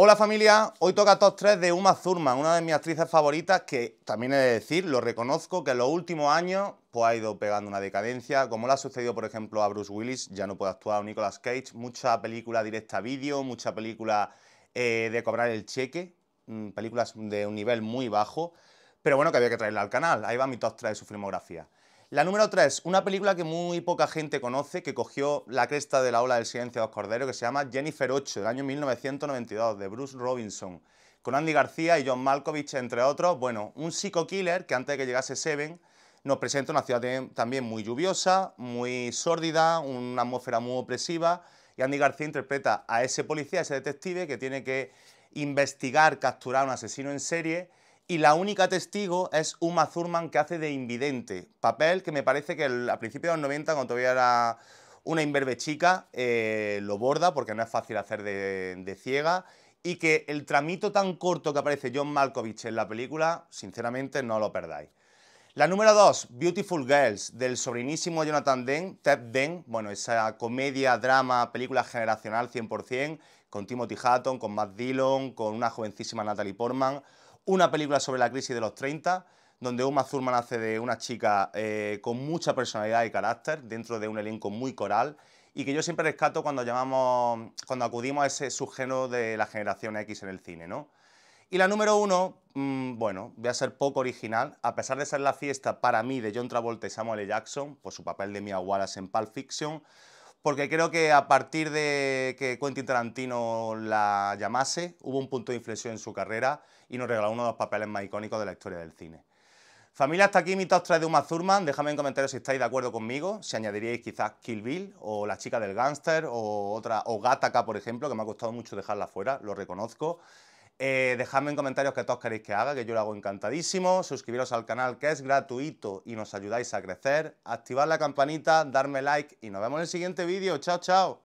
Hola familia, hoy toca top 3 de Uma Thurman, una de mis actrices favoritas que también he de decir, lo reconozco, que en los últimos años pues, ha ido pegando una decadencia, como le ha sucedido por ejemplo a Bruce Willis, ya no puede actuar, a Nicolas Cage, mucha película directa a vídeo, mucha película eh, de cobrar el cheque, mm, películas de un nivel muy bajo, pero bueno que había que traerla al canal, ahí va mi top 3 de su filmografía. La número 3, una película que muy poca gente conoce, que cogió la cresta de la ola del silencio de los corderos, que se llama Jennifer 8, del año 1992, de Bruce Robinson, con Andy García y John Malkovich, entre otros. Bueno, un psico-killer que antes de que llegase Seven, nos presenta una ciudad también muy lluviosa, muy sórdida, una atmósfera muy opresiva, y Andy García interpreta a ese policía, a ese detective, que tiene que investigar, capturar a un asesino en serie, y la única testigo es Uma Thurman que hace de invidente, papel que me parece que a principios de los 90, cuando todavía era una imberbe chica, eh, lo borda porque no es fácil hacer de, ciega y que el tramito tan corto que aparece John Malkovich en la película, sinceramente no lo perdáis. La número 2, Beautiful Girls, del sobrinísimo Jonathan Demme, Ted Demme, bueno, esa comedia, drama, película generacional 100%, con Timothy Hatton, con Matt Dillon, con una jovencísima Natalie Portman, una película sobre la crisis de los 30, donde Uma Thurman hace de una chica eh, con mucha personalidad y carácter dentro de un elenco muy coral y que yo siempre rescato cuando llamamos, cuando acudimos a ese subgénero de la generación X en el cine, ¿no? Y la número uno, mm, bueno, voy a ser poco original, a pesar de ser la fiesta para mí de John Travolta y Samuel L. Jackson, por su papel de Mia Wallace en Pulp Fiction, porque creo que a partir de que Quentin Tarantino la llamase, hubo un punto de inflexión en su carrera y nos regaló uno de los papeles más icónicos de la historia del cine. Familia, hasta aquí mi top 3 de Uma Thurman. Déjame en comentarios si estáis de acuerdo conmigo, si añadiríais quizás Kill Bill o La chica del gángster o otra o por ejemplo, que me ha costado mucho dejarla fuera, lo reconozco. Eh, dejadme en comentarios qué todos queréis que haga, que yo lo hago encantadísimo. Suscribiros al canal que es gratuito y nos ayudáis a crecer. Activad la campanita, darme like y nos vemos en el siguiente vídeo. Chao, chao.